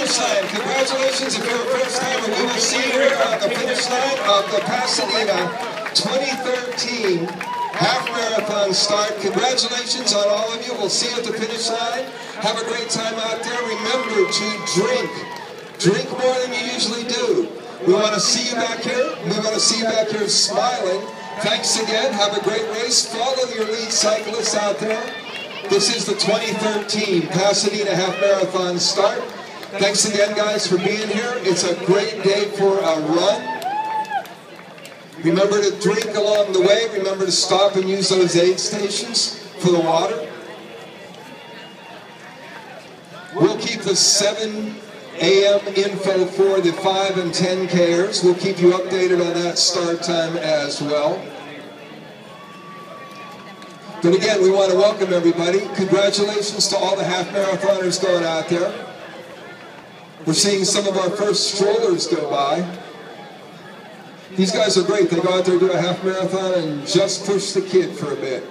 Congratulations if you're a first timer. We will see you on the finish line of the Pasadena 2013 half marathon start. Congratulations on all of you. We'll see you at the finish line. Have a great time out there. Remember to drink. Drink more than you usually do. We want to see you back here. We want to see you back here smiling. Thanks again. Have a great race. Follow your lead cyclists out there. This is the 2013 Pasadena Half Marathon start. Thanks again, guys, for being here. It's a great day for a run. Remember to drink along the way. Remember to stop and use those aid stations for the water. We'll keep the 7 a.m. info for the 5 and 10 Kers. We'll keep you updated on that start time as well. But again, we want to welcome everybody. Congratulations to all the half marathoners going out there. We're seeing some of our first strollers go by. These guys are great. They go out there, do a half marathon, and just push the kid for a bit.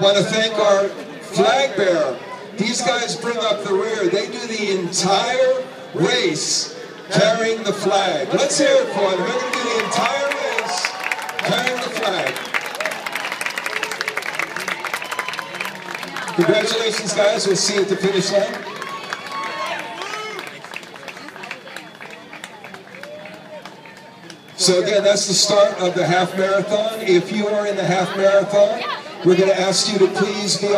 Want to thank our flag bearer. These guys bring up the rear. They do the entire race carrying the flag. Let's hear it for them. They're going to do the entire race carrying the flag. Congratulations, guys. We'll see you at the finish line. So again, that's the start of the half marathon. If you are in the half marathon, we're going to ask you to please be